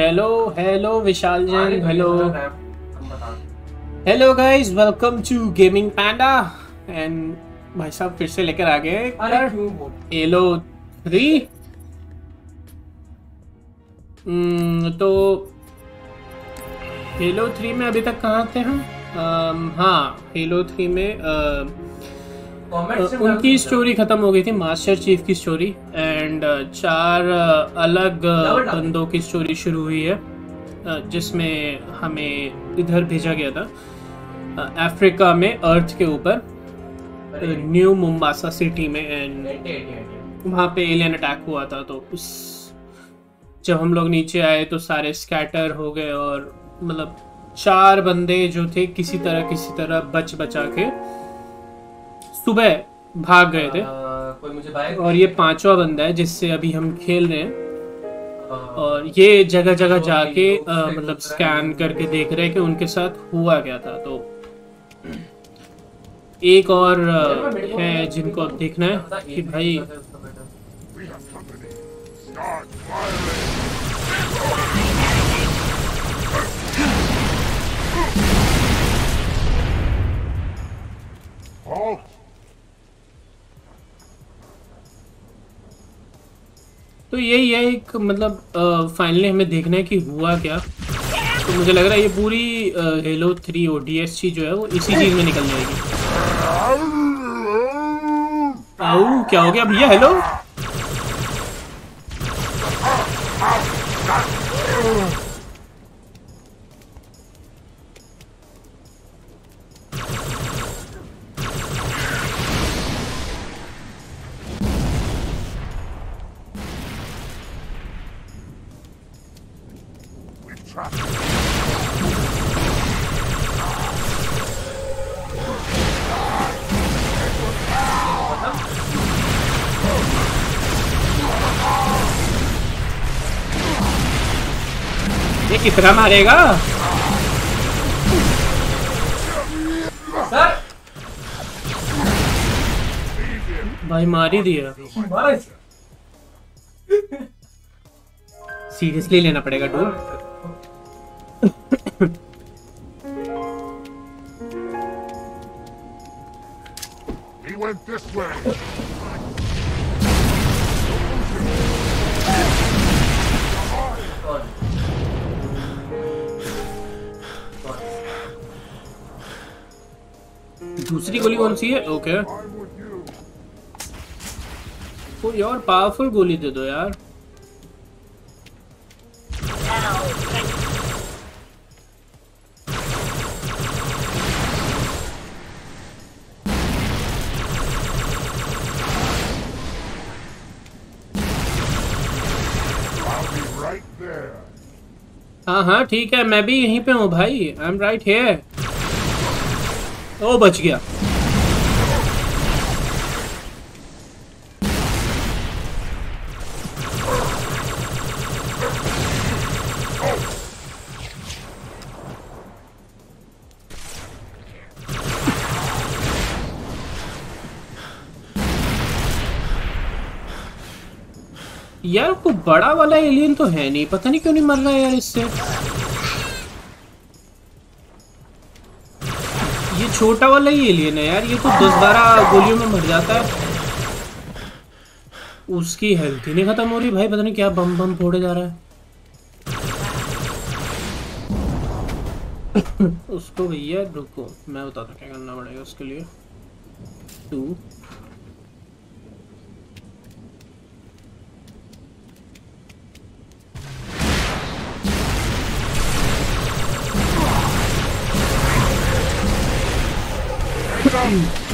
Hello hello Vishal Jain hello hello guys welcome to gaming panda and भाई साहब फिर से लेकर आ गए हेलो थ्री तो हेलो थ्री में अभी तक कहाँ थे हम? Um, हाँ हेलो थ्री में uh, uh, उनकी स्टोरी खत्म हो गई थी मास्टर चीफ की स्टोरी एंड चार uh, अलग uh, बंदों की स्टोरी शुरू हुई है uh, जिसमें हमें इधर भेजा गया था अफ्रीका में अर्थ के ऊपर न्यू मुम्बासा सिटी में एंड वहाँ पे एलियन अटैक हुआ था तो उस जब हम लोग नीचे आए तो सारे स्कैटर हो गए और मतलब चार बंदे जो थे किसी तरह किसी तरह बच बचा के सुबह भाग गए थे। कोई मुझे बाइक और ये पांचवा बंदा है जिससे अभी हम खेल रहे हैं। और ये जगह जगह जाके मतलब स्कैन करके देख रहे हैं कि उनके साथ हुआ क्या था। तो एक और है जिनको अब देखना है कि भाई Halt! तो यही है एक मतलब फाइनली हमें देखना है कि हुआ क्या। तो मुझे लग रहा है ये पूरी Halo three O D S C जो है वो इसी चीज़ में निकल जाएगी। आओ क्या हो गया भैया? हेलो ये कितना मारेगा? सर! भाई मार ही दिया। सीरियसली लेना पड़ेगा डूर He went this way. दूसरी गोली कौन सी है ओके. कोई और पावरफुल गोली दे दो यार. हाँ हाँ ठीक है, मैं भी यहीं पे हूँ भाई आई एम राइट हियर ओ, बच गया। यार को बड़ा वाला एलियन तो है नहीं। पता नहीं क्यों नहीं मर रहा है यार इससे। ये छोटा वाला ही एलियन है यार, ये तो दस बारह गोलियों में मर जाता है। उसकी हेल्थ ही नहीं खत्म हो रही भाई, पता नहीं क्या बम बम फोड़े जा रहा है। उसको भैया रुको, मैं बताता क्या करना पड़ेगा उसके लिए। टू Victor!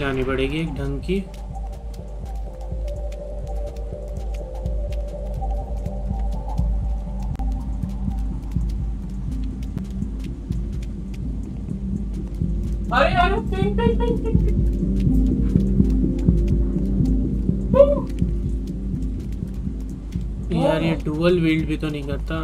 लानी पड़ेगी एक ढंग की अरे यार ping ping ping ping ping. यार ये डुअल विल्ड भी तो नहीं करता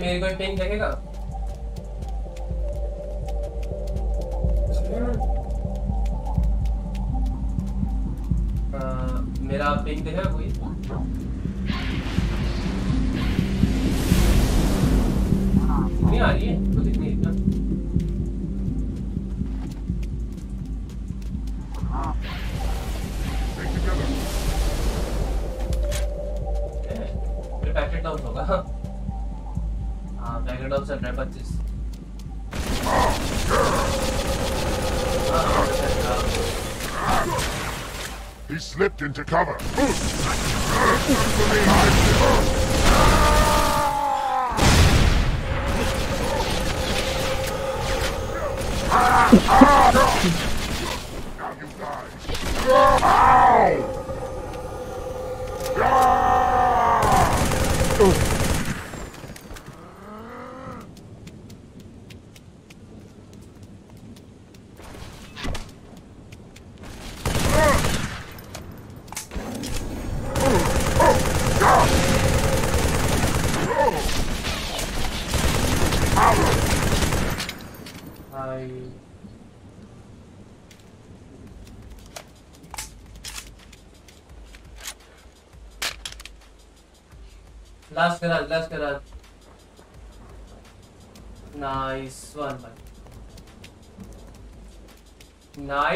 मेरे कोई पिन देखेगा? Cover. Now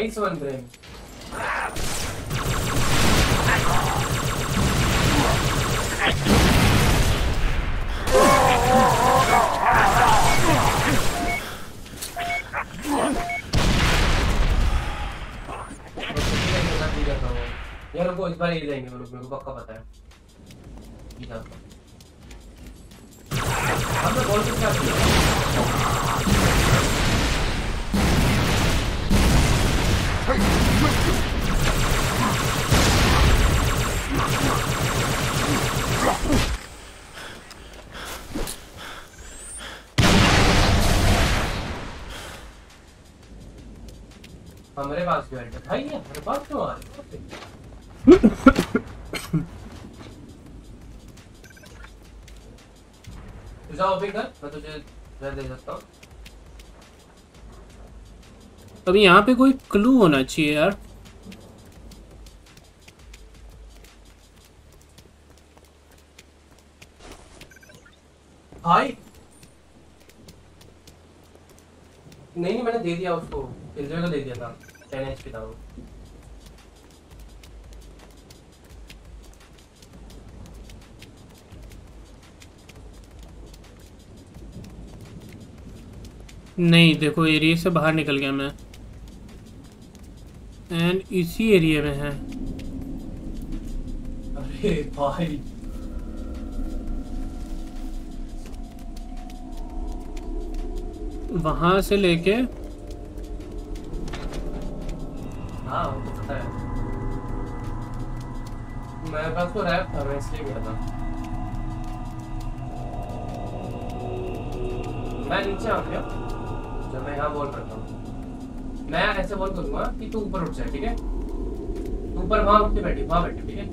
nice one brain यार रुको इस बार ये जाएँगे मेरे को पक्का पता है भाई ये हमारे पास क्यों आ रहे हो जाओ अभी कर मैं तुझे घर दे सकता हूँ अभी यहाँ पे कोई क्लू होना चाहिए यार। भाई। नहीं नहीं मैंने दे दिया उसको। किलजॉय को दे दिया था। टेन एच पी था नहीं देखो एरिया से बाहर निकल गया मैं। एंड इसी एरिया में है। अरे भाई। वहाँ से लेके हाँ वो तो पता है। मेरे पास तो रैप था मैं इसलिए गया था। मैं नीचे आ गया जब मैं यहाँ बॉल करता हूँ मैं ऐसे बॉल करूँगा कि तू ऊपर उठ जाए ठीक है? ऊपर वहाँ उठ के बैठी वहाँ बैठी ठीक है?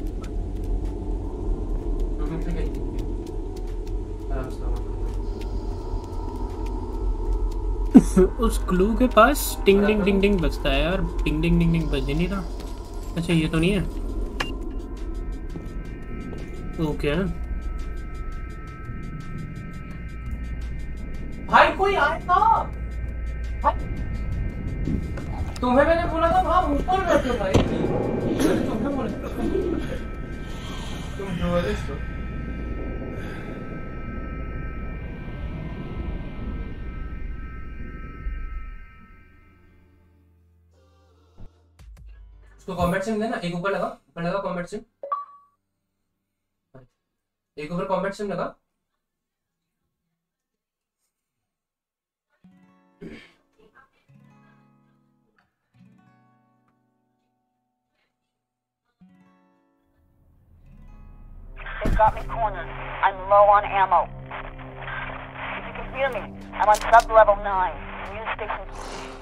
हम्म, ठीक है ठीक है। आराम से आओ। उस ग्लू के पास टिंग टिंग टिंग टिंग बजता है यार। टिंग टिंग टिंग टिंग बज नहीं रहा। अच्छा ये तो नहीं है। ओके भाई कोई आएगा भाई, तुम्हें मैंने बोला था वहाँ ऊपर बैठो भाई। तुम्हें बोला। तुम ज़बरदस्त उसको कॉम्बैट सिम देना एक ऊपर लगा ऊपर लगा कॉम्बैट सिम एक ऊपर कॉम्बैट सिम लगा got me cornered. I'm low on ammo. If you can hear me, I'm on sub-level 9. Immune station...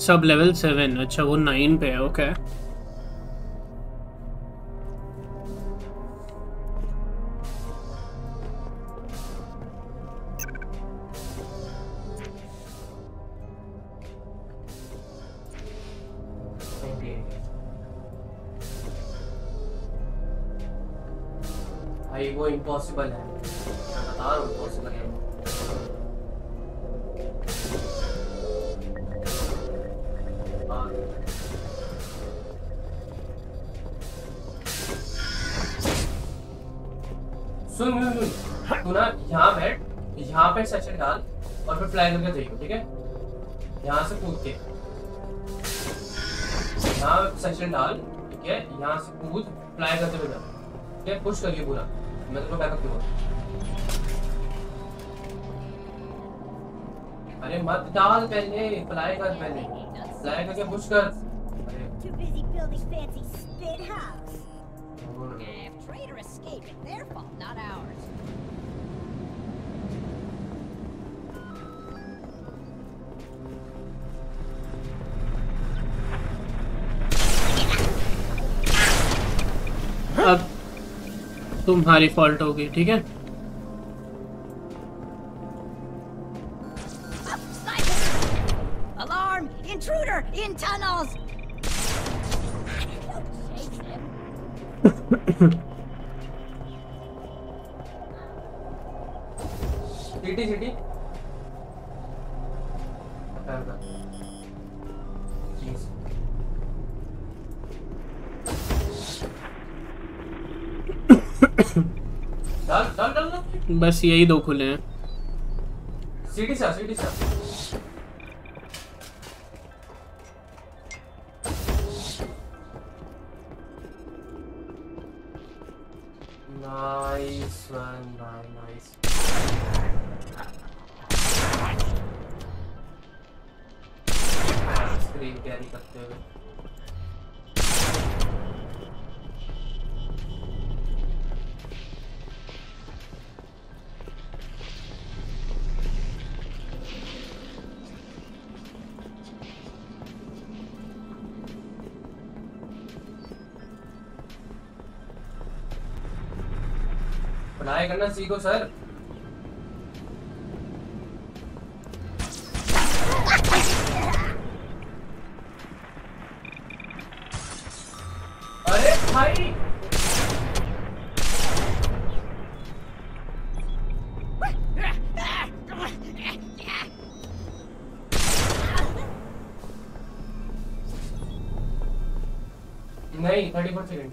सब लेवल सेवन अच्छा वो नाइन पे है ओके वो इम्पॉसिबल है। फ्लाई करके देखो ठीक है? यहाँ से कूद के। यहाँ सेशन डाल ठीक है? यहाँ से कूद फ्लाई करते हुए ठीक है? पुश करिए पूरा। मैं तेरे को बैकअप दूँगा। अरे मत डाल पहले फ्लाई कर पहले। फ्लाई करके पुश कर। अरे। Traitor escaped, their fault, not ours. तुम्हारी फॉल्ट होगी ठीक है? बस यही दो खुले हैं। सीटी सा सीटी सा करना सीखो सर। अरे भाई! नहीं thirty four second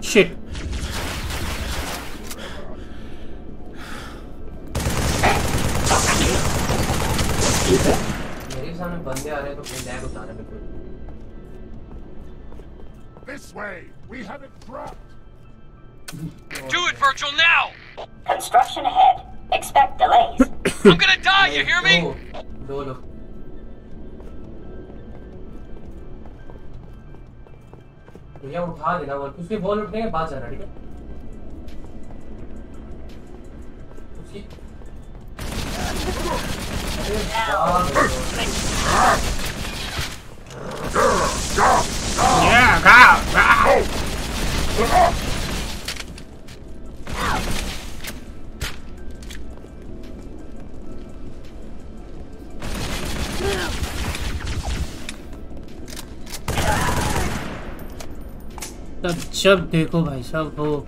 Shit. This way! We have it dropped. Do it, Virgil, now! Construction ahead. Expect delays. I'm gonna die, you hear me? भैया उठा देना बॉल उसके बॉल उठने के बाद जाना ठीक है उसकी अरे बाप रे। Yeah, go, तब जब देखो भाई साहब वो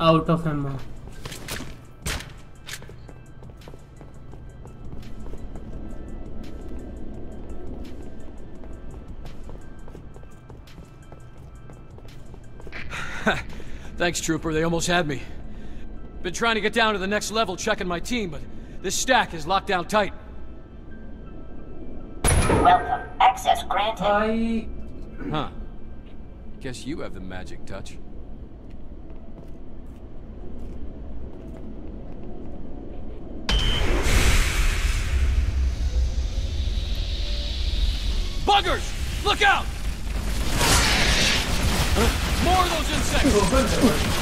out of ammo Thanks, Trooper. They almost had me. Been trying to get down to the next level checking my team, but this stack is locked down tight. Welcome. Access granted. भाई Huh. Guess you have the magic touch. Buggers! Look out! More of those insects!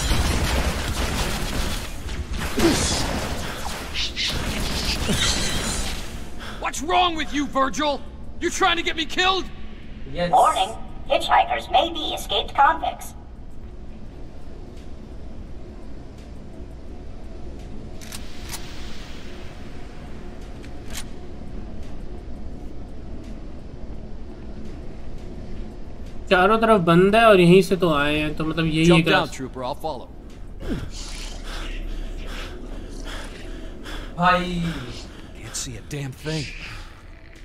wrong with you, Virgil? You trying to get me killed? yes Warning. Hitchhikers may be escaped convicts. चारों तरफ बंद है और यहीं से तो आए हैं तो मतलब यही Jump एक down, रास्ता- Trooper. I'll follow. भाई Can't see a damn thing.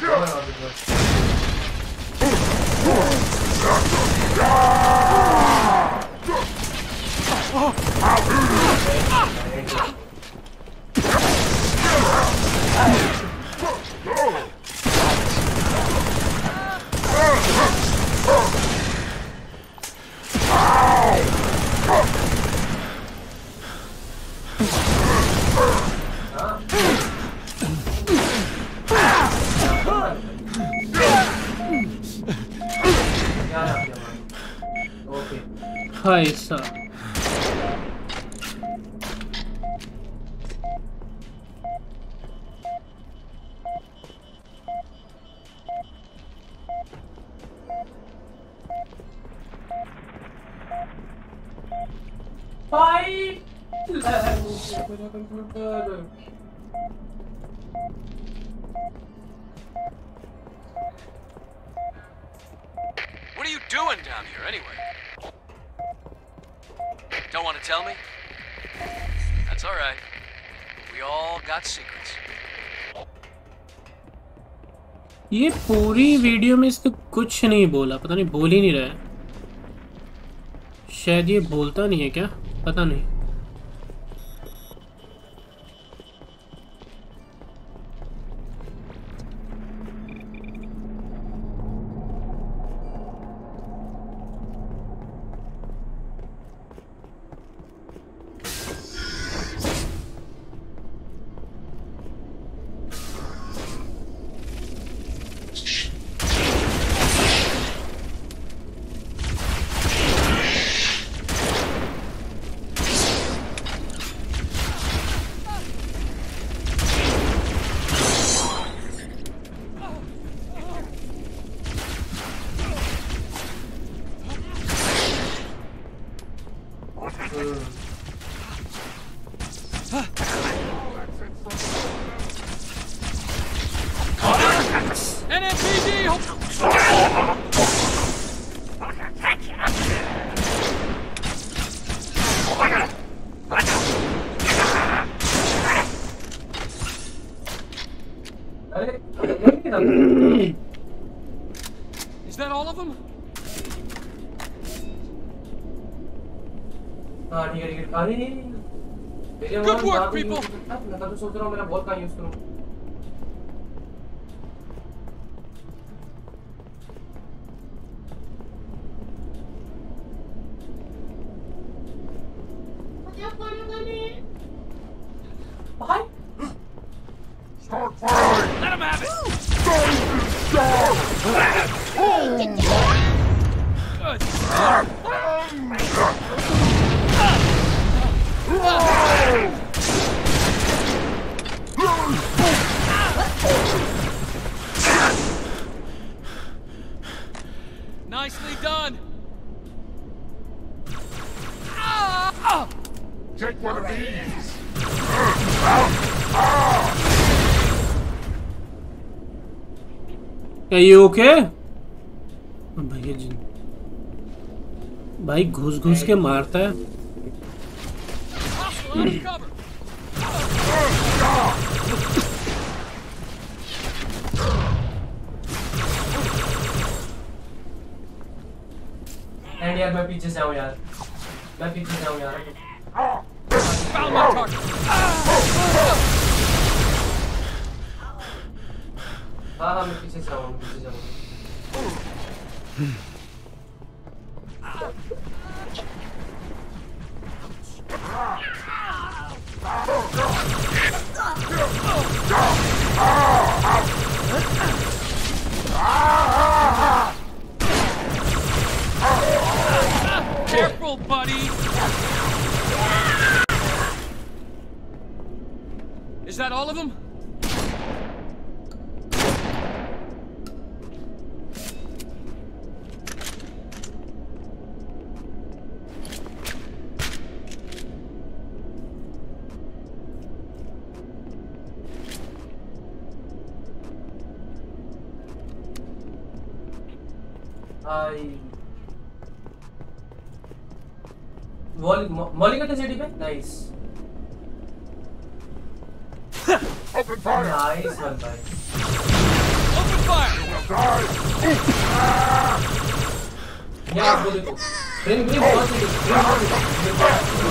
Bitch. Scheiße. Bye! What are you doing down here anyway? Don't want to tell me? That's all right. We all got secrets. ये पूरी video में इसने कुछ नहीं बोला, पता नहीं बोल ही नहीं रहा है शायद ये बोलता नहीं है क्या पता नहीं सोच रहा हूँ मेरा बॉल कहाँ यूज़ करूँ क्या ये ओके भाई जी भाई घुस घुस के मारता है। यार मैं पीछे से आऊँ यार। मैं पीछे से आऊँ यार। Nice. Open fire! Nice one. Open fire! You will die! yeah, beautiful. Bring, bring one to this. Bring one to this. Bring one to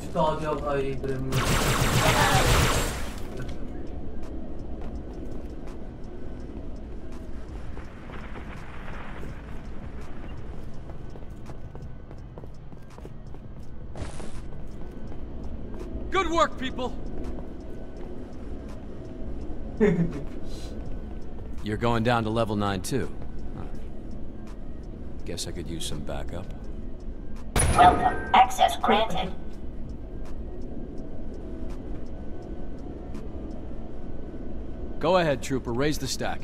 this. Dog, I remember. Good work, people. You're going down to level 9 too. Huh. Guess I could use some backup. Welcome. Access granted. Go ahead, Trooper. Raise the stack.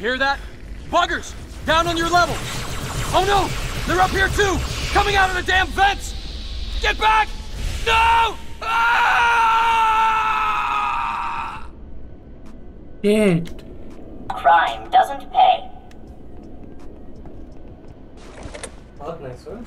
You hear that? Buggers! Down on your level! Oh no! They're up here too! Coming out of the damn vents! Get back! No! Ah! Crime doesn't pay. Not nice, huh?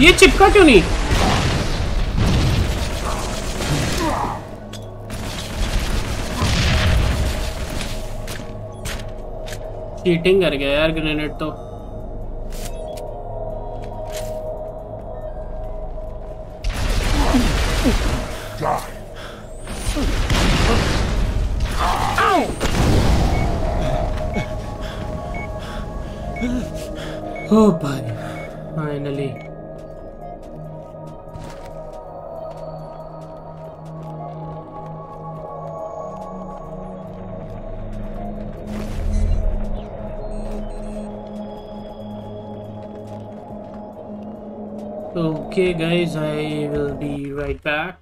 ये चिपका क्यों नहीं? Cheating कर गया यार grenade तो। Okay guys, I will be right back.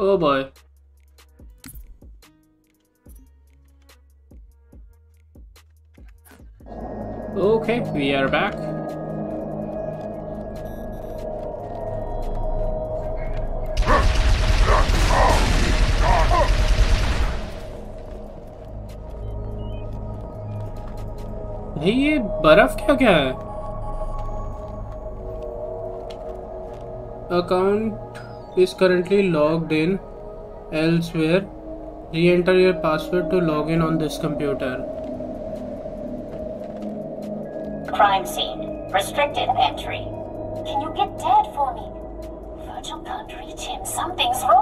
Oh boy. Okay, we are back. भाई ये बर्फ क्या क्या है account is currently logged in elsewhere re-enter your password to log in on this computer Crime scene. Restricted entry. Can you get dead for me? Vergil can't reach him. Something's wrong.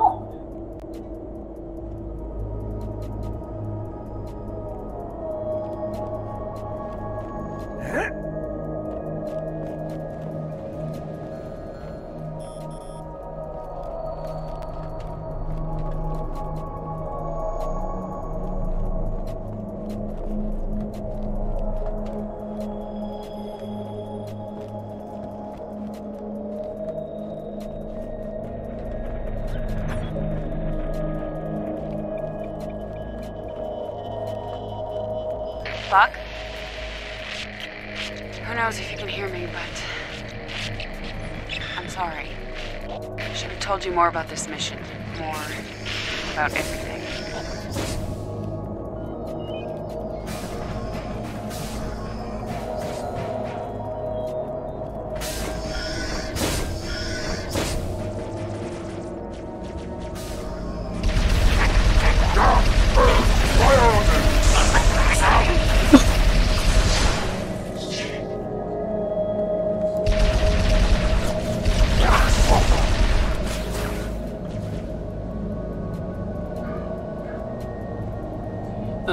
More about this mission.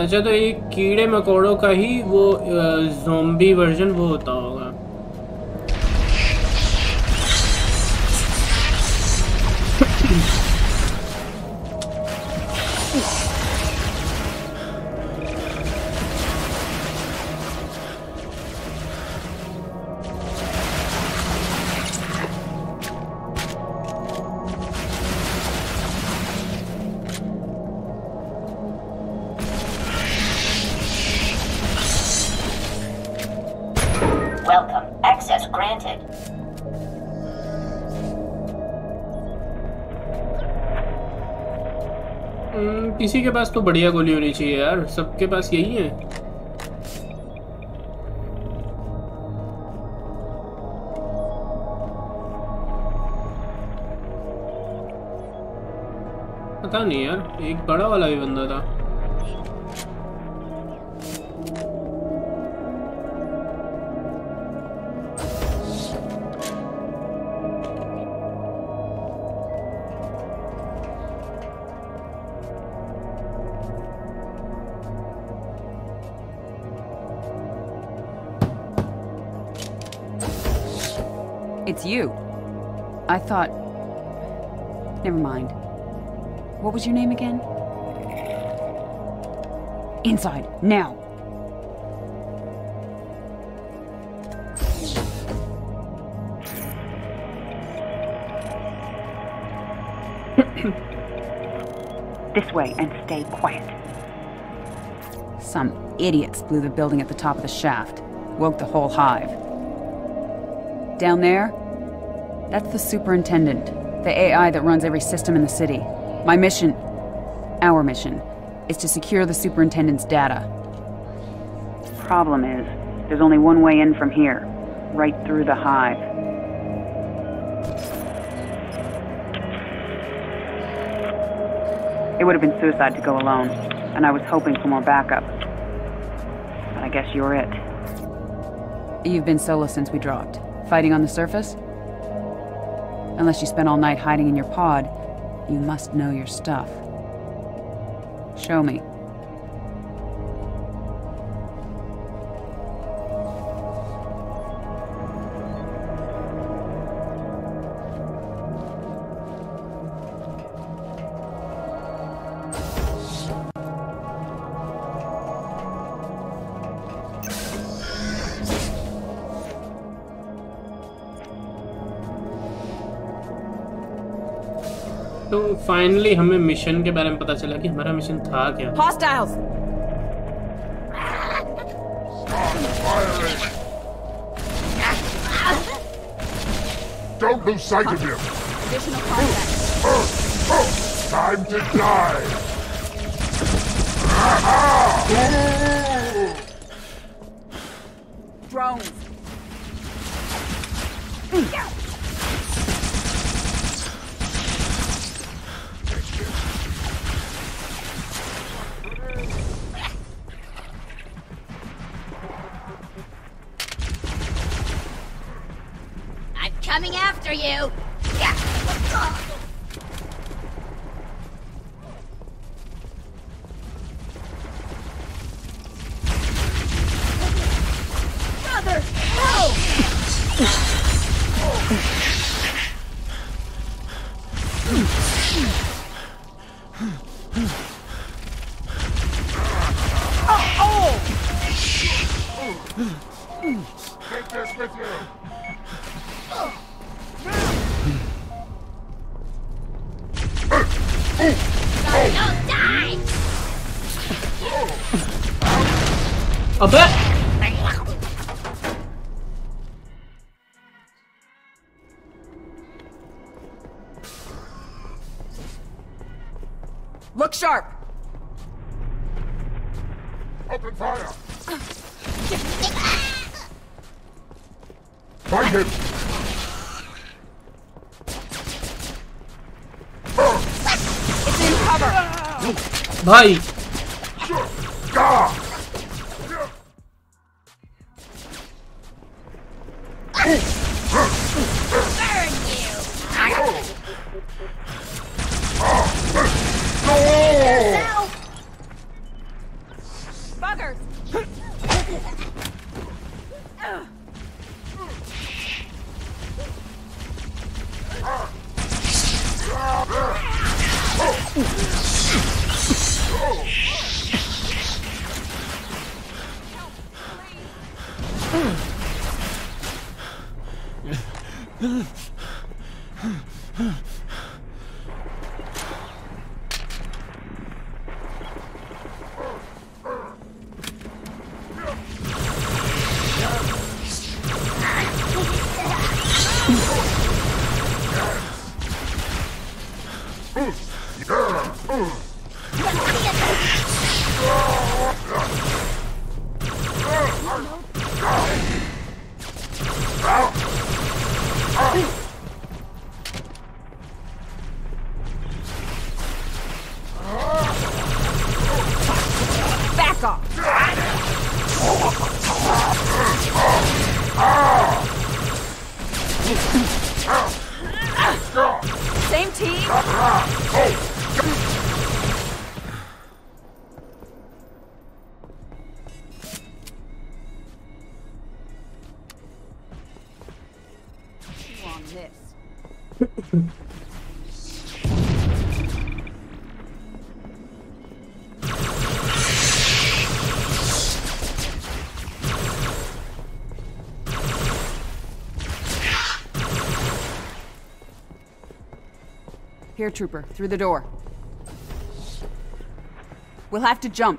अच्छा तो ये कीड़े मकोड़ों का ही वो zombie version वो होता Granted. हम्म, किसी के पास तो बढ़िया गोली होनी चाहिए यार। सबके पास यही है। पता नहीं यार एक बड़ा वाला भी बंदा था। You. I thought. Never mind. What was your name again? Inside, now! this way and stay quiet. Some idiots blew the building at the top of the shaft, woke the whole hive. Down there, that's the superintendent, the AI that runs every system in the city. My mission, our mission, is to secure the superintendent's data. Problem is, there's only one way in from here, right through the hive. It would have been suicide to go alone, and I was hoping for more backup. But I guess you're it. You've been solo since we dropped. Fighting on the surface? Unless you spent all night hiding in your pod, you must know your stuff. Show me. Finally हमें mission के बारे में पता चला कि हमारा mission था क्या Hostiles! Don't lose sight of him! Additional contact. Time to die! Drones! भाई। Here, Trooper, through the door. We'll have to jump.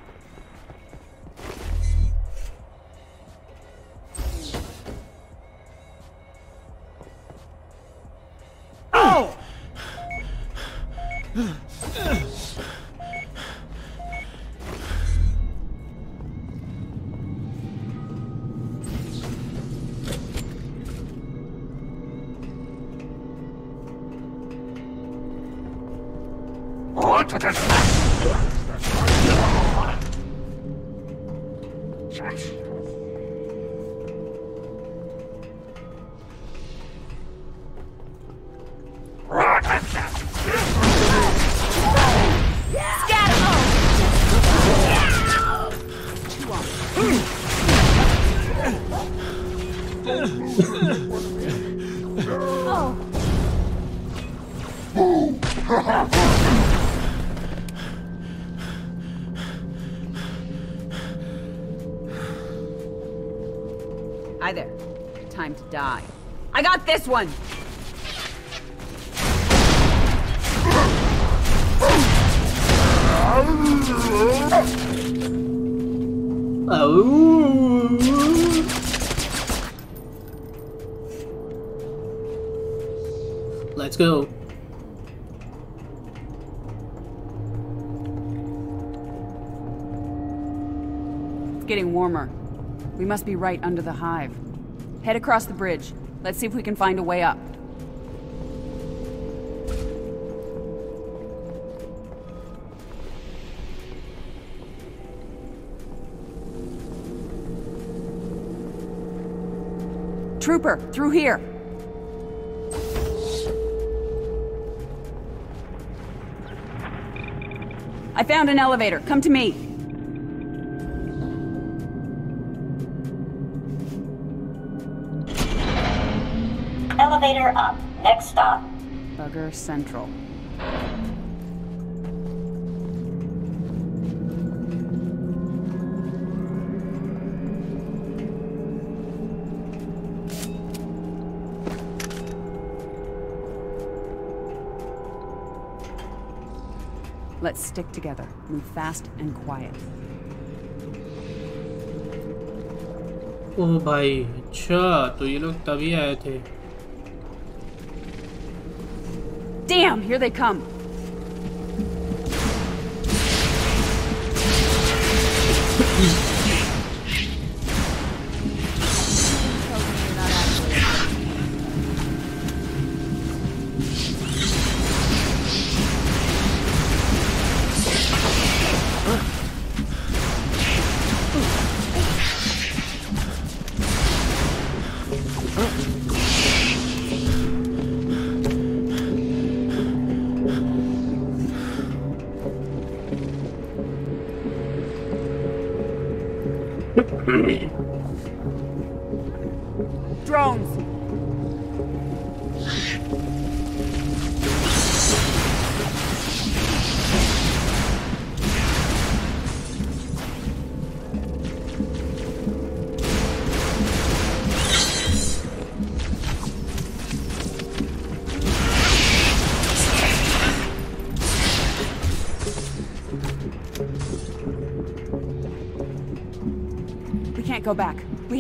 This one! Oh. Let's go. It's getting warmer. We must be right under the hive. Head across the bridge. Let's see if we can find a way up. Trooper, through here. I found an elevator. Come to me. Next stop. Bugger Central. Let's stick together. Move fast and quiet. ओ भाई अच्छा तो ये लोग तभी आए थे Damn, here they come.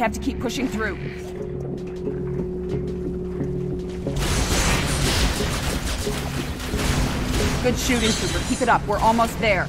Have to keep pushing through. Good shooting, Cooper. Keep it up. We're almost there.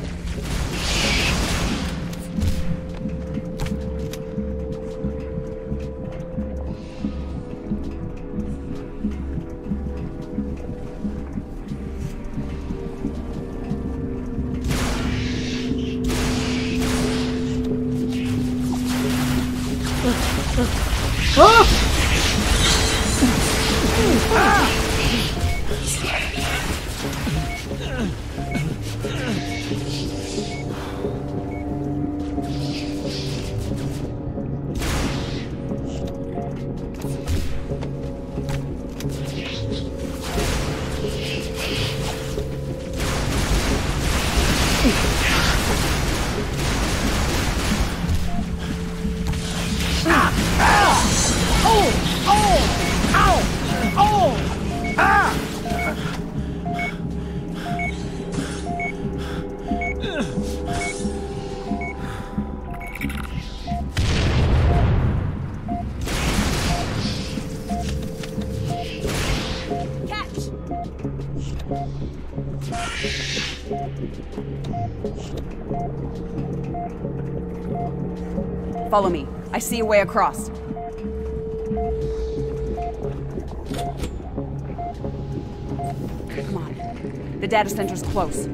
I see a way across. Come on. The data center's close.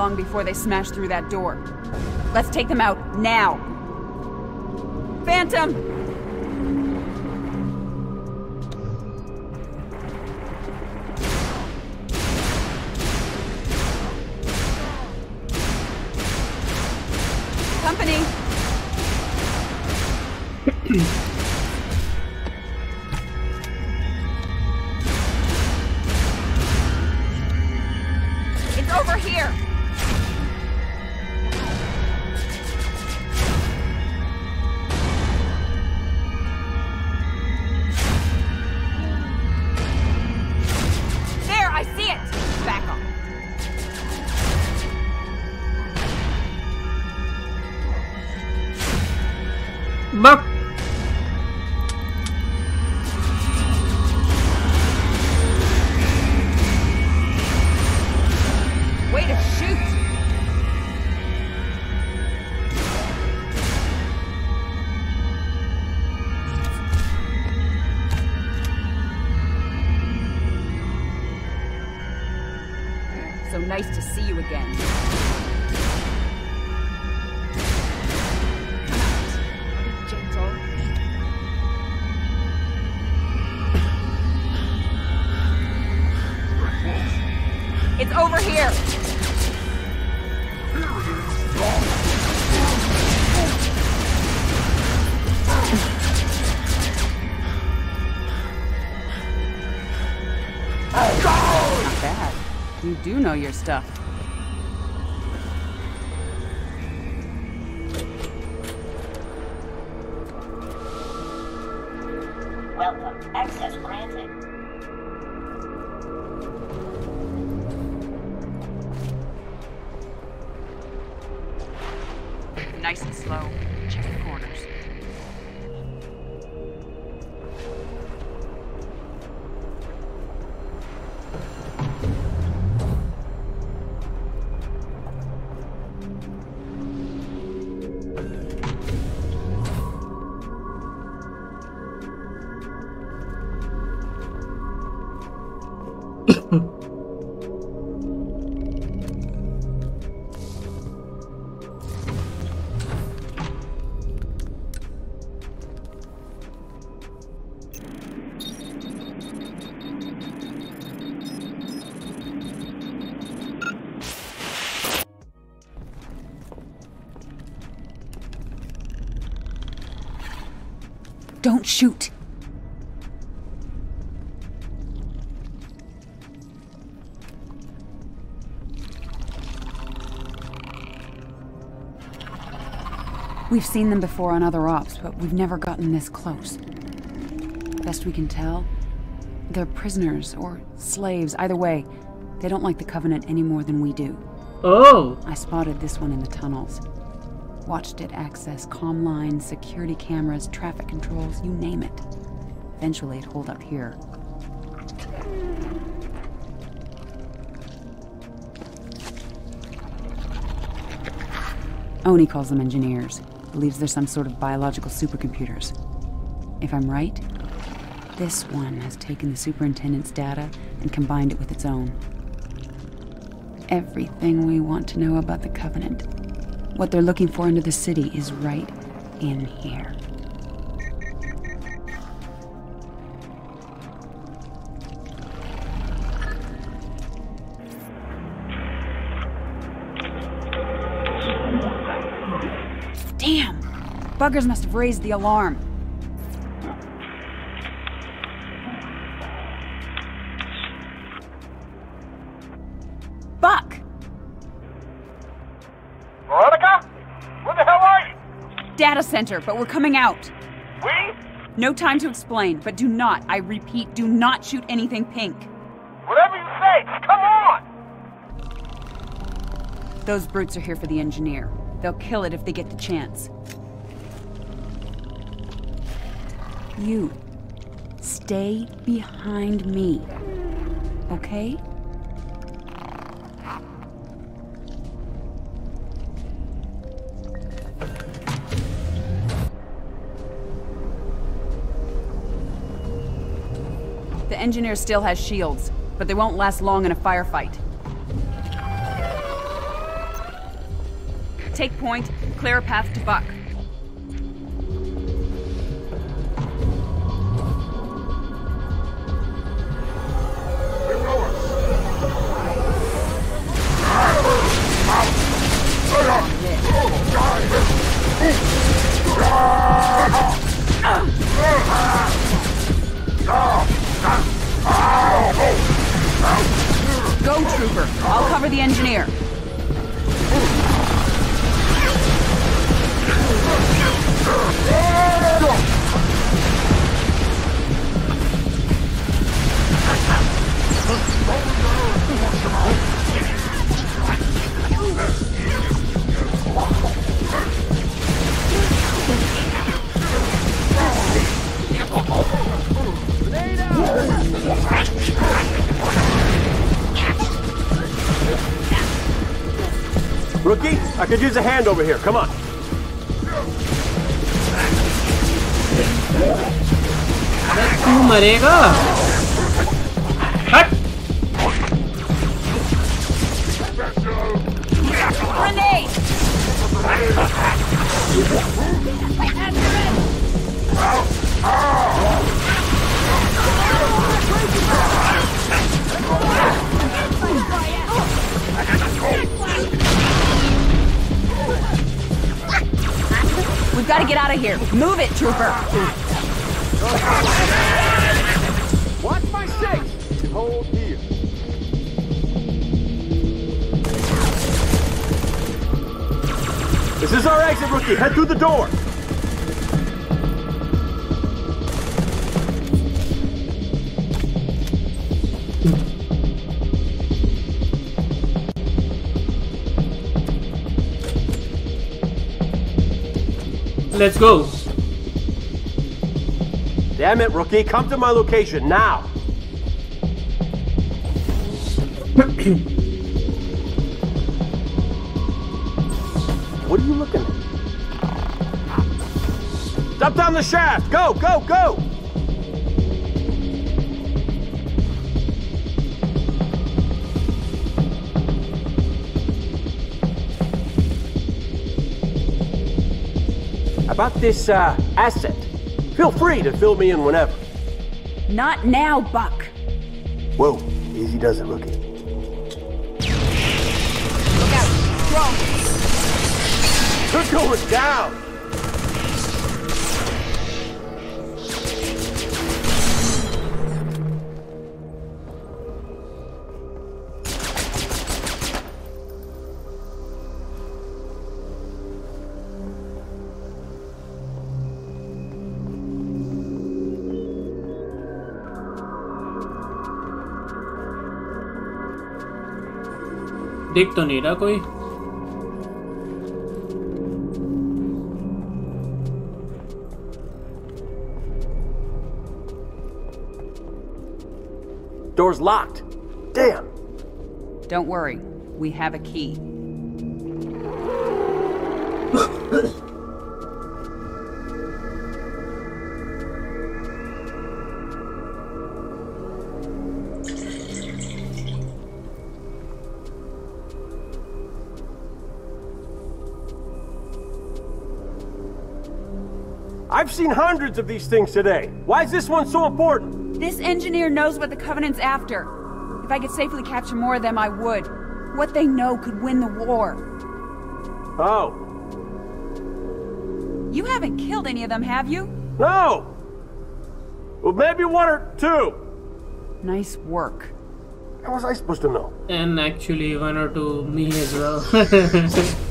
Long before they smash through that door. Let's take them out now. Phantom! Buck! Know your stuff. Shoot! We've seen them before on other ops, but we've never gotten this close. Best we can tell, they're prisoners or slaves. Either way, they don't like the Covenant any more than we do. Oh, I spotted this one in the tunnels. Watched it access comm lines, security cameras, traffic controls, you name it. Eventually, it holed up here. ONI calls them engineers. Believes they're some sort of biological supercomputers. If I'm right, this one has taken the superintendent's data and combined it with its own. Everything we want to know about the Covenant. What they're looking for into the city is right in here. Damn! Buggers must have raised the alarm. Center, but we're coming out. We? No time to explain, but do not, I repeat, do not shoot anything pink. Whatever you say, come on! Those brutes are here for the engineer. They'll kill it if they get the chance. You. Stay behind me. Okay? Engineer still has shields, but they won't last long in a firefight. Take point, clear a path to Buck. could use a hand over here. Come on. तू मरेगा Out of here. Move it, Trooper. Watch my six. hold here. This is our exit, rookie. Head through the door. Let's go. Damn it, rookie. Come to my location now. what are you looking at? Step down the shaft. Go, go, go. About this uh, asset. Feel free to fill me in whenever. Not now, Buck. Whoa, easy does it, rookie. Look out. Drone. You're going down. दिख तो नहीं रहा कोई Door's locked. Damn. Don't worry. We have a key. I've seen hundreds of these things today. Why is this one so important? This engineer knows what the Covenant's after. If I could safely capture more of them, I would. What they know could win the war. Oh, You haven't killed any of them, have you? no. Well, maybe one or two. Nice work. How was I supposed to know? and actually one or two me as well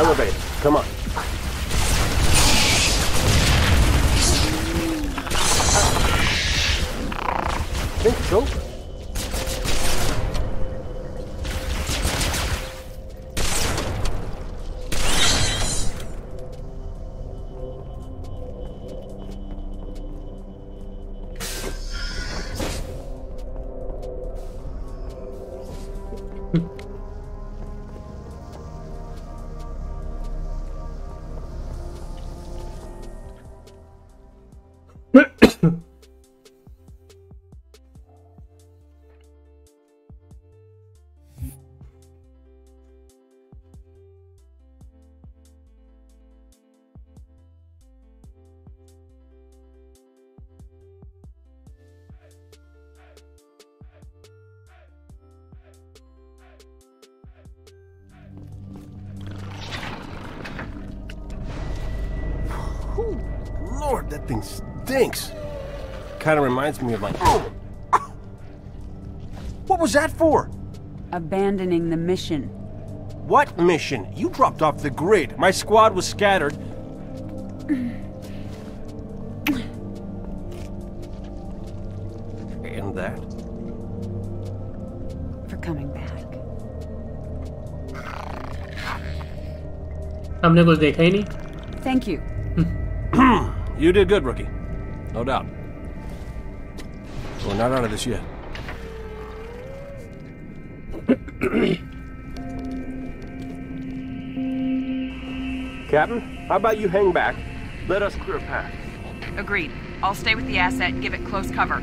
Elevator. Come on. Kind of reminds me of my. What was that for? Abandoning the mission. What mission? You dropped off the grid. My squad was scattered. and that? For coming back. हमने कुछ देखा ही नहीं Thank you. You did good, rookie. No doubt. We're not out of this yet. Captain, how about you hang back? Let us clear a path. Agreed. I'll stay with the asset and give it close cover.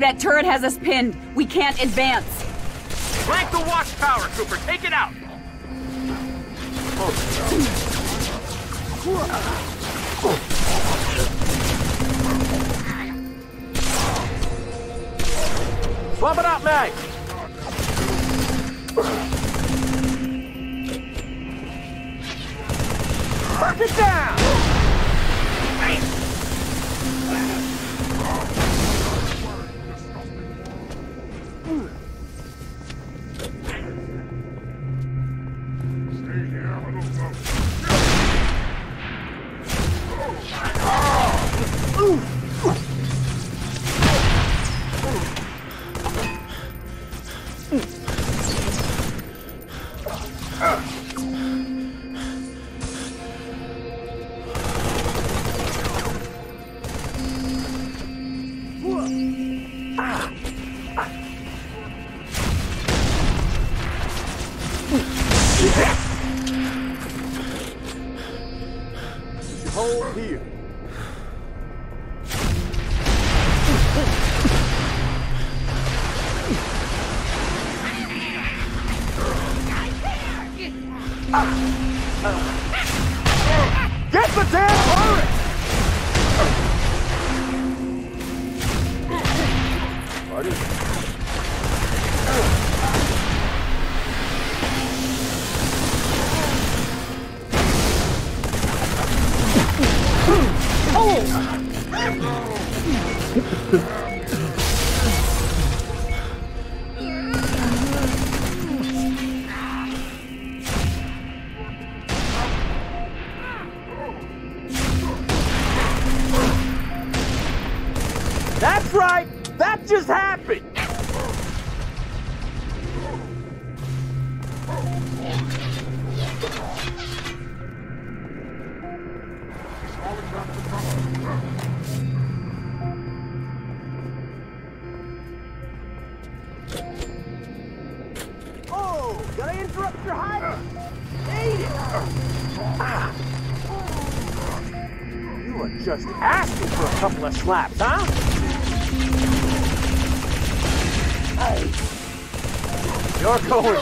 That turret has us pinned. We can't advance. Flank the watchtower, Cooper. Take it out. Swap it up, Mag. The damn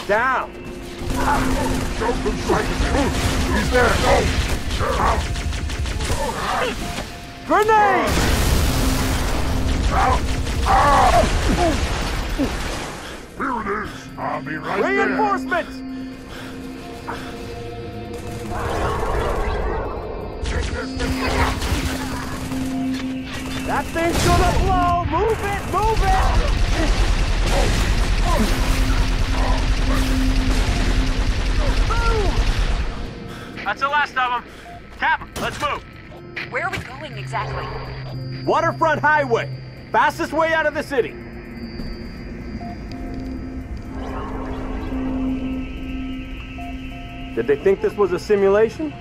down. Fastest way out of the city. Did they think this was a simulation?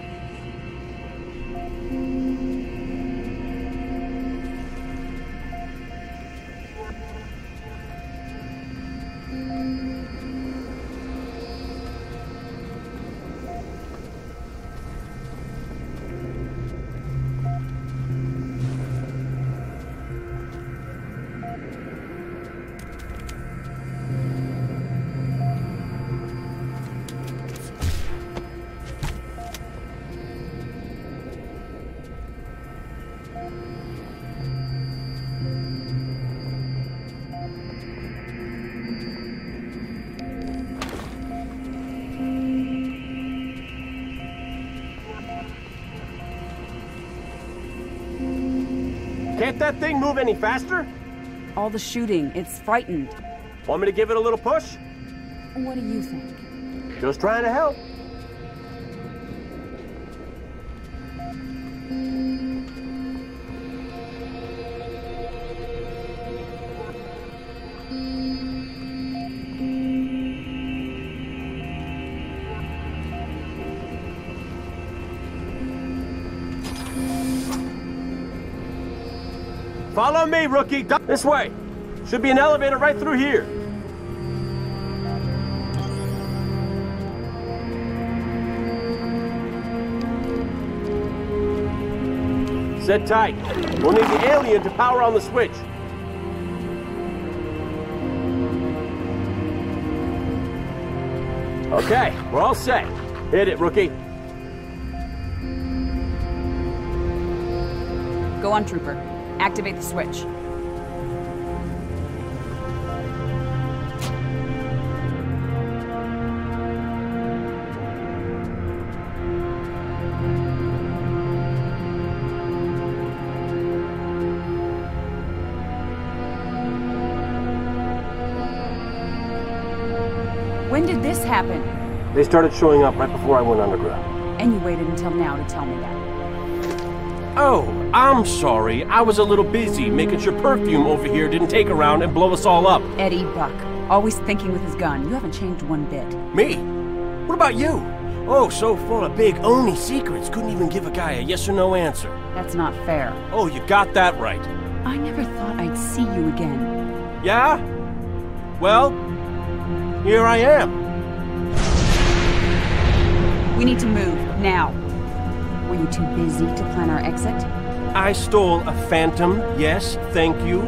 Any faster? All the shooting, it's frightened. Want me to give it a little push? What do you think? Just trying to help. Follow me, rookie. This way. Should be an elevator right through here. Sit tight. We'll need the alien to power on the switch. Okay, we're all set. Hit it, rookie. Go on, Trooper. Activate the switch. When did this happen? They started showing up right before I went underground. And you waited until now to tell me that. Oh, I'm sorry. I was a little busy making sure perfume over here didn't take around and blow us all up. Eddie Buck, always thinking with his gun. You haven't changed one bit. Me? What about you? Oh, so full of big ONI secrets, couldn't even give a guy a yes or no answer. That's not fair. Oh, you got that right. I never thought I'd see you again. Yeah? Well, here I am. We need to move, now. Were you too busy to plan our exit? I stole a Phantom, yes, thank you.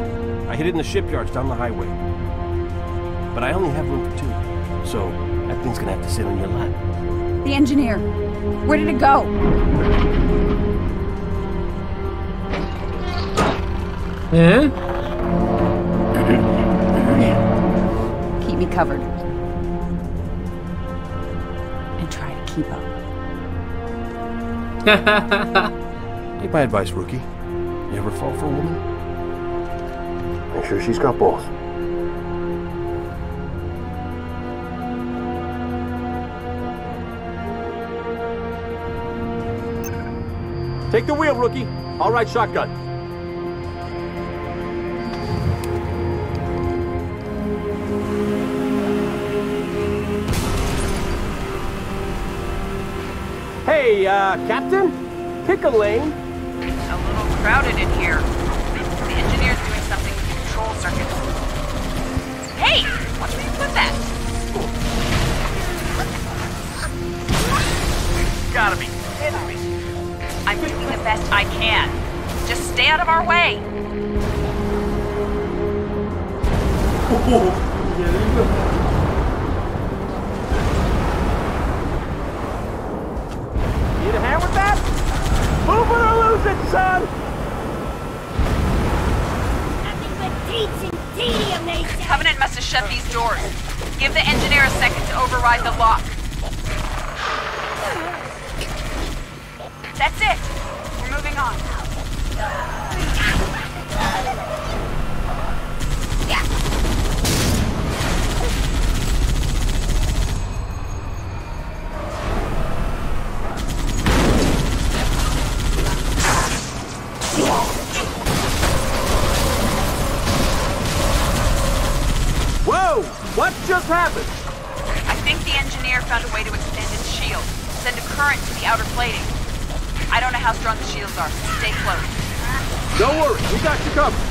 I hid it in the shipyards down the highway. But I only have room for two, so that thing's gonna have to sit on your lap. The engineer. Where did it go? Yeah? Keep me covered. And try to keep up. Take my advice, rookie. You ever fall for a woman? Make sure she's got balls. Take the wheel, rookie. All right, shotgun. Hey, uh, Captain? Pick a lane. A little crowded in here. The engineer's doing something with the control circuits. Hey! Watch where you put that! Gotta be kidding me. I'm doing the best I can. Just stay out of our way. Need lose it, son! Nothing but deeds tedium, they. Covenant must have shut these doors. Give the engineer a second to override the lock. That's it. How strong the shields are. Stay close. Don't worry, we got you covered.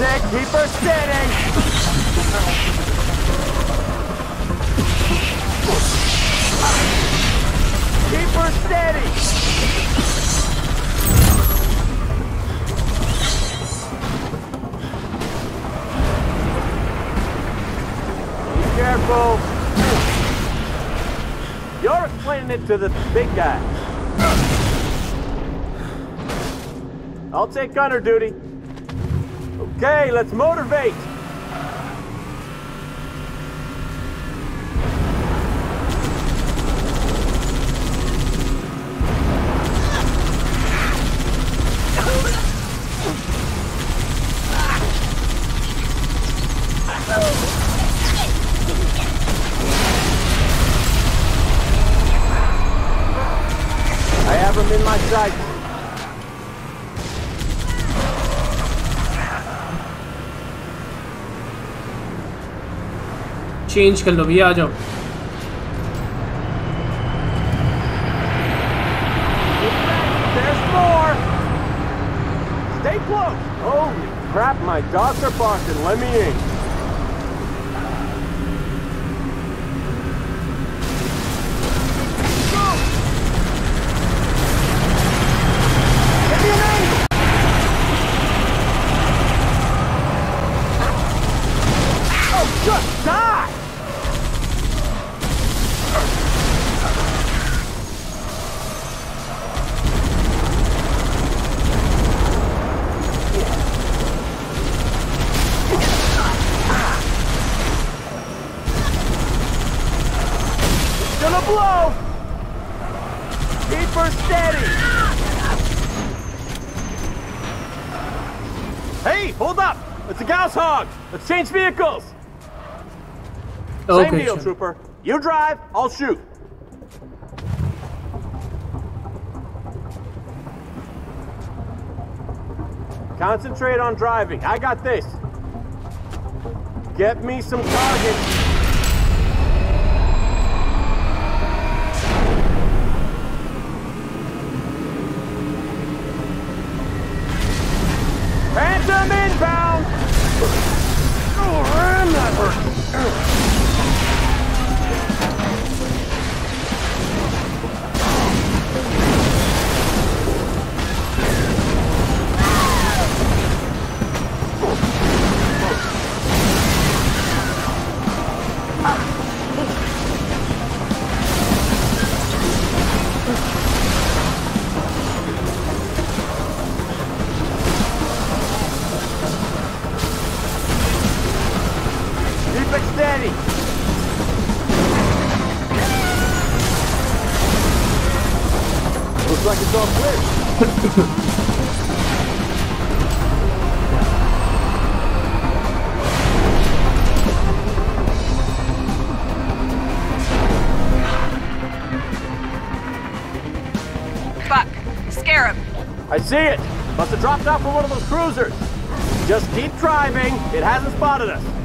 It. Keep her steady. Keep her steady. Be careful. You're explaining it to the big guy. I'll take gunner duty. Okay, let's motivate. I have him in my sights. Change कर लो भैया आ जाओ There's more! Stay close! Holy crap, my dogs are barking. Let me in. Deal, trooper. You drive, I'll shoot. Concentrate on driving. I got this. Get me some targets. Out from one of those cruisers. Just keep driving. It hasn't spotted us.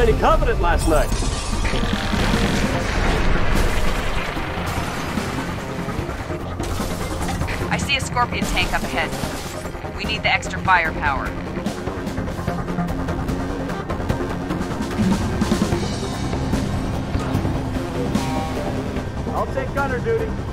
There weren't as many Covenant last night. I see a Scorpion tank up ahead. We need the extra firepower. I'll take gunner duty.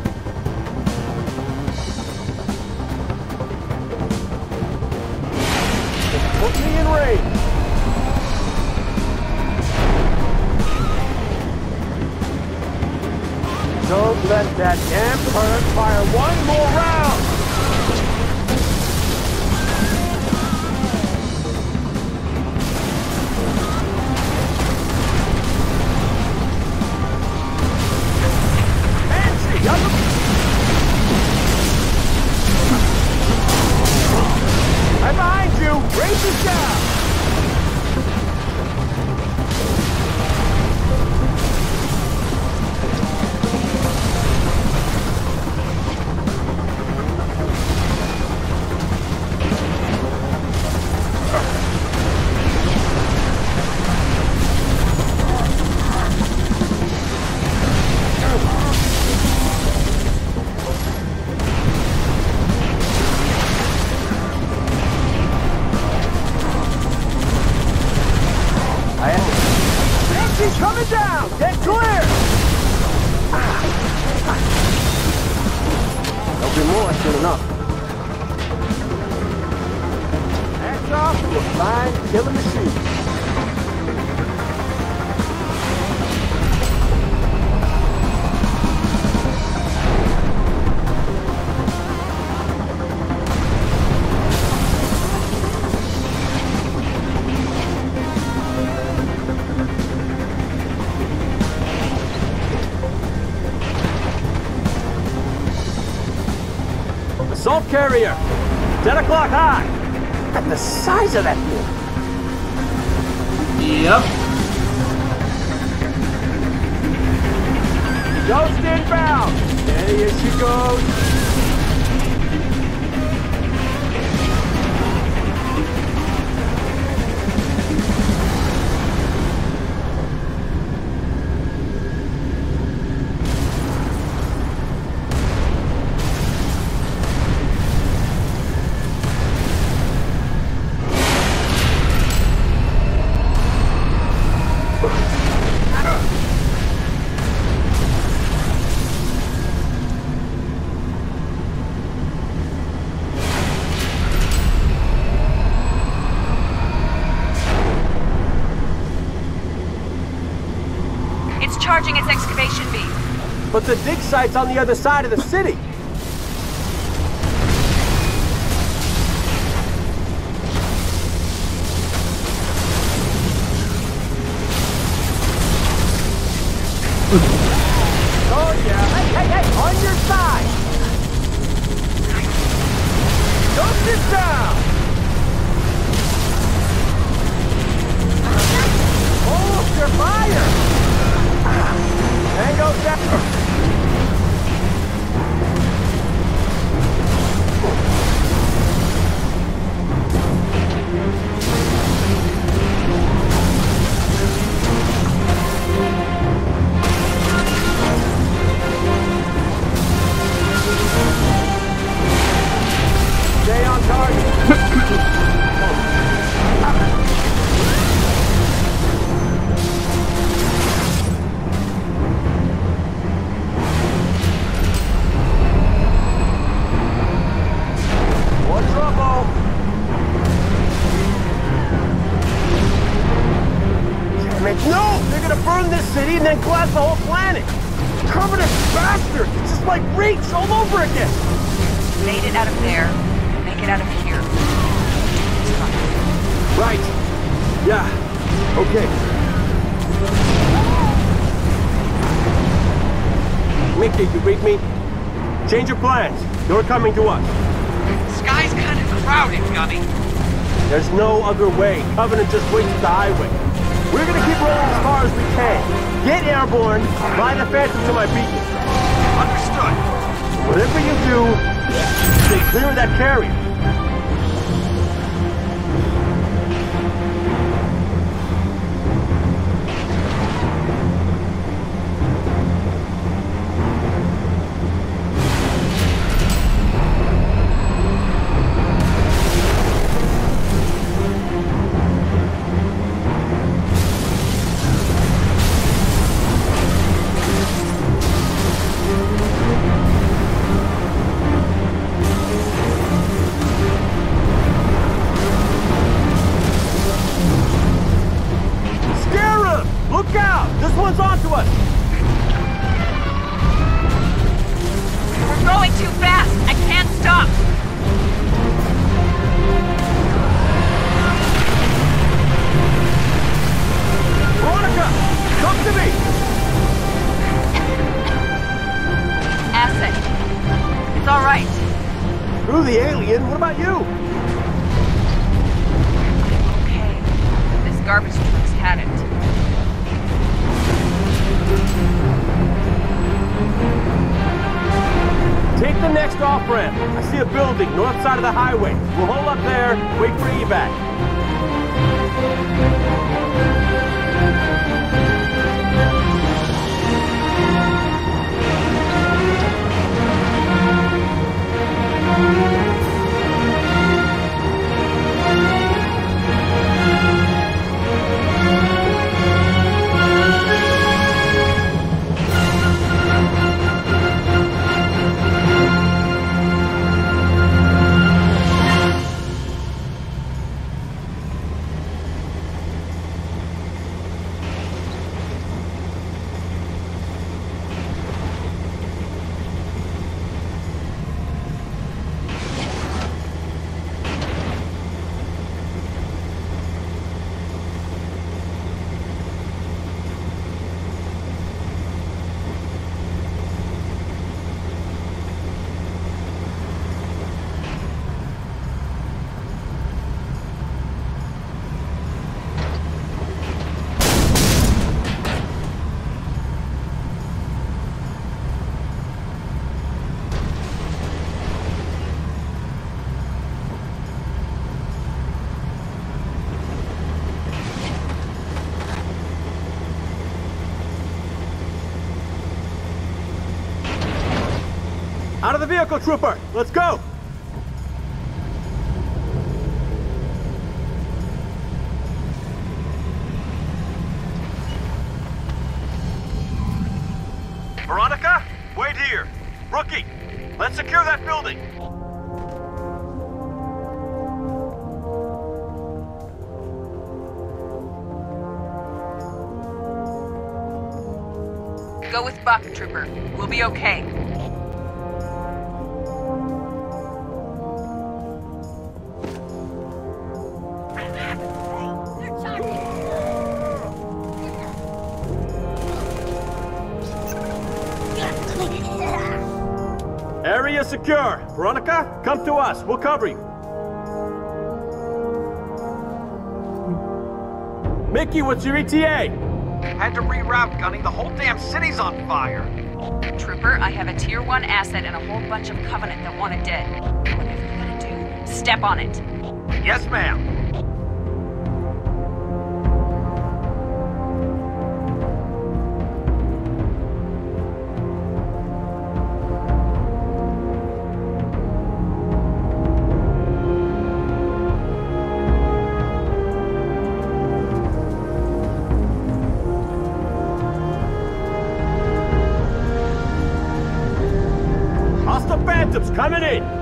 That damn turret fire one more round! Carrier! 10 o'clock high! At the size of that thing! Yep. Ghost inbound! Steady as she goes. The dig site's on the other side of the city. Mickey, you read me? Change your plans. You're coming to us. Sky's kind of crowded, Gunny. There's no other way. Covenant just at the highway. We're gonna keep rolling as far as we can. Get airborne, fly the Phantom to my beacon. Understood. Whatever you do, stay clear of that carrier. Trooper! We'll cover you. Mickey, what's your ETA? Had to reroute, Gunny. The whole damn city's on fire. Trooper, I have a Tier 1 asset and a whole bunch of Covenant that want it dead. Whatever you gotta do, step on it. Yes, ma'am. 我。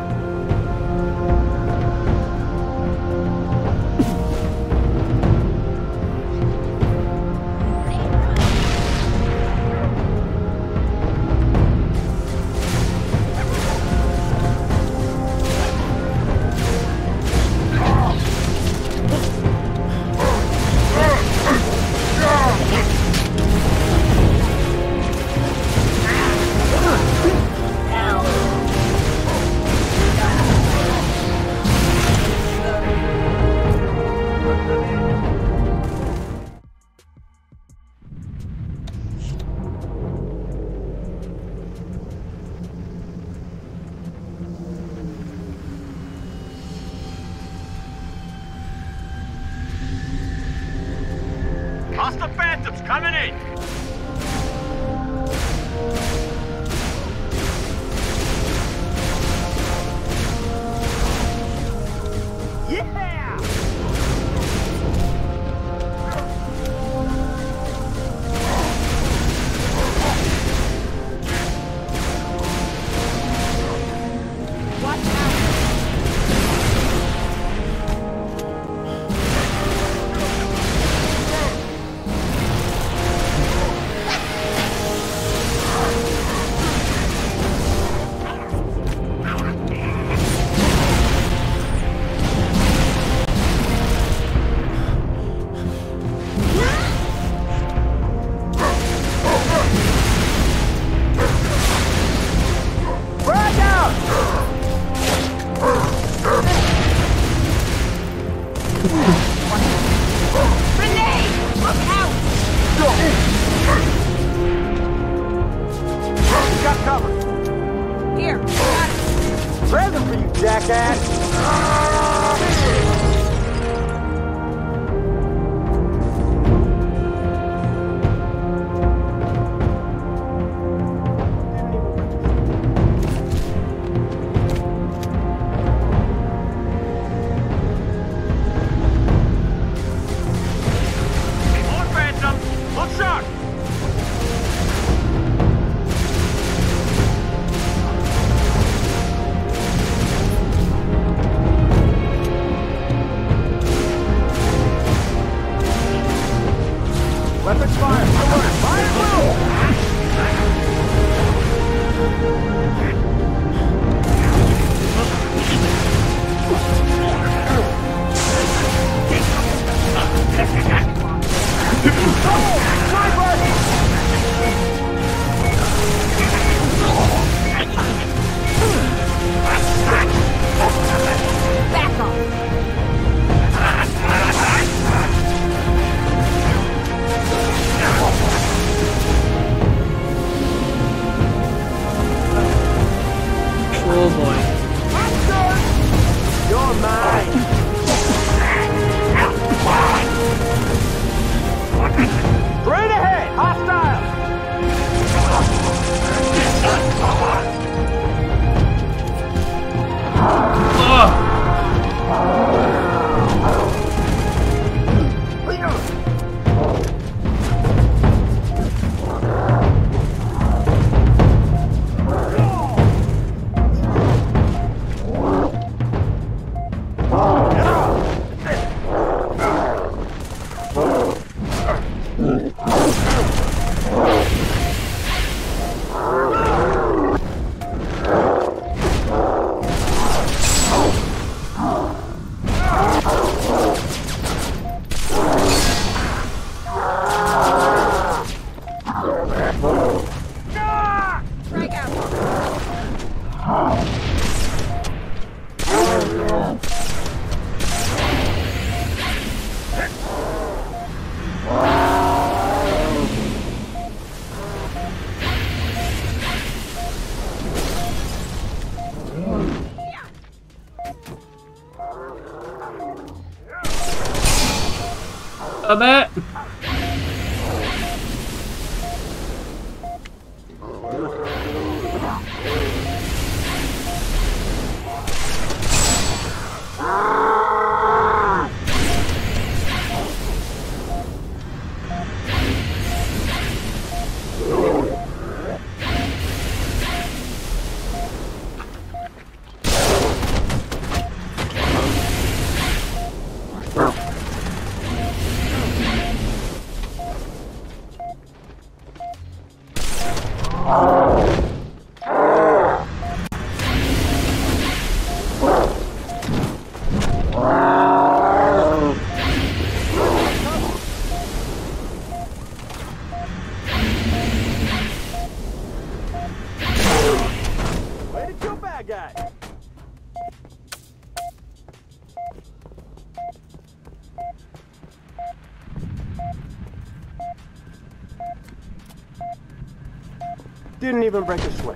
Didn't even break a sweat.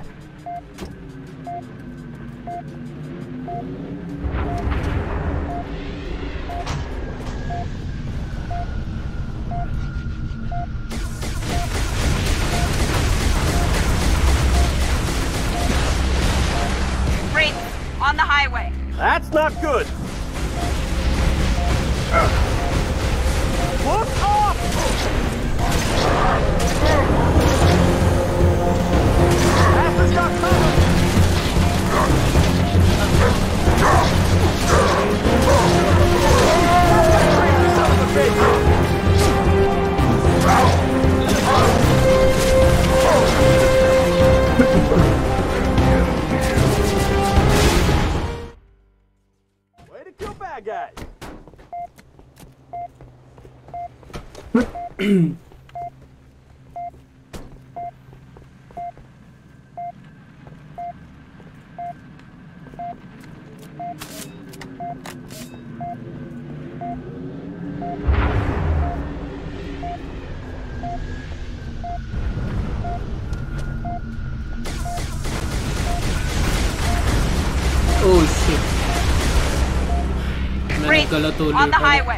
On the highway.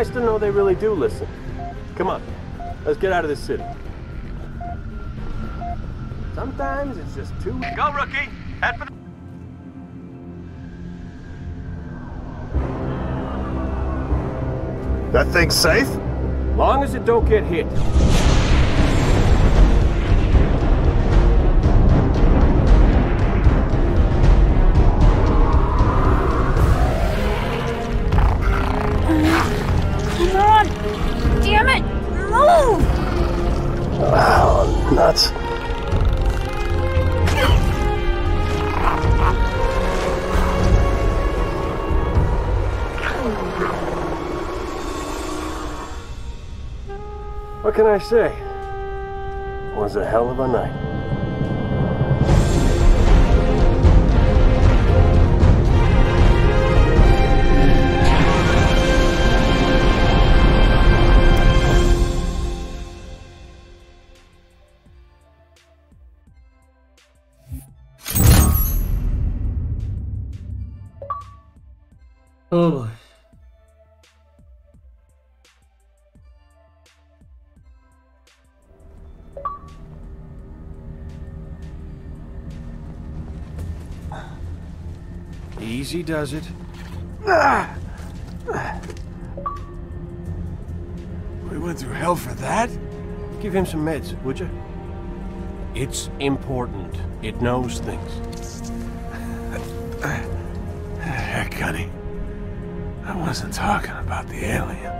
Nice to know they really do listen. Come on. Let's get out of this city. Sometimes it's just too... Go, rookie! Head for the... That thing's safe? Long as it don't get hit. What can I say? It was a hell of a night. Easy does it. We went through hell for that? Give him some meds, would you? It's important. It knows things. Heck, Gunny. I wasn't talking about the alien.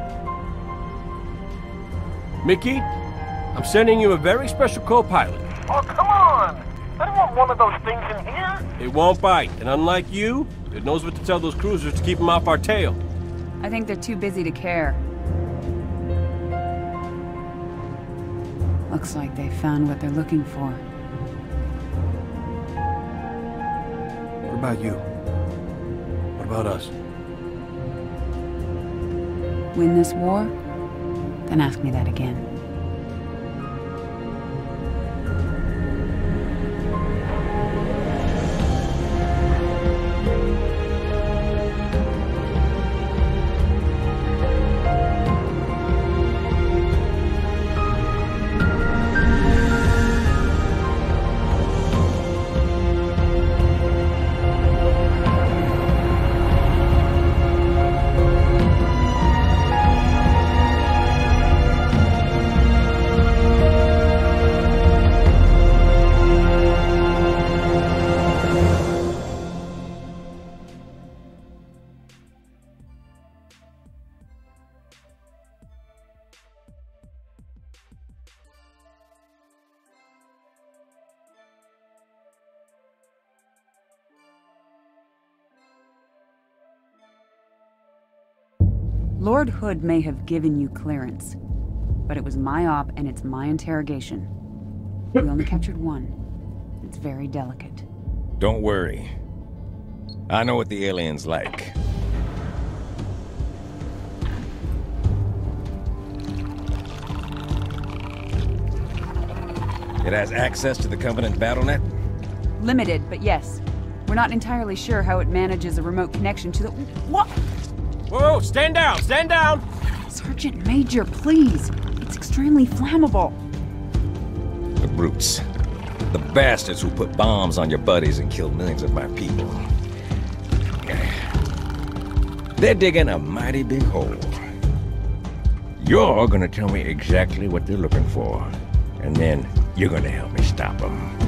Mickey, I'm sending you a very special co-pilot. Oh, come on! I don't want one of those things in here. It won't bite, and unlike you, it knows what to tell those cruisers to keep them off our tail. I think they're too busy to care. Looks like they found what they're looking for. What about you? What about us? Win this war? Then ask me that again. Hood may have given you clearance, but it was my op and it's my interrogation. We only captured one. It's very delicate. Don't worry. I know what the alien's like. It has access to the Covenant BattleNet? Limited, but yes. We're not entirely sure how it manages a remote connection to the. What? Whoa, stand down, stand down! Sergeant Major, please. It's extremely flammable. The brutes. The bastards who put bombs on your buddies and killed millions of my people. They're digging a mighty big hole. You're gonna tell me exactly what they're looking for, and then you're gonna help me stop them.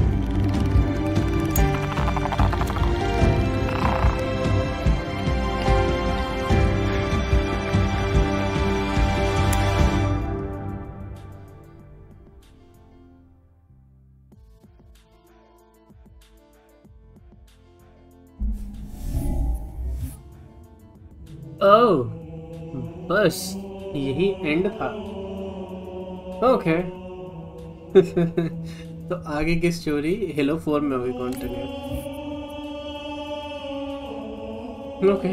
तो आगे की story hello four में होगी continue okay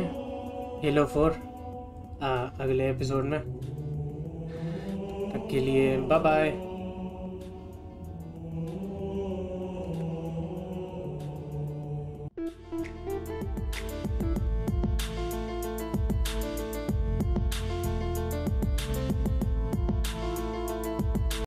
hello four अगले episode में। तब के लिए बाय बाय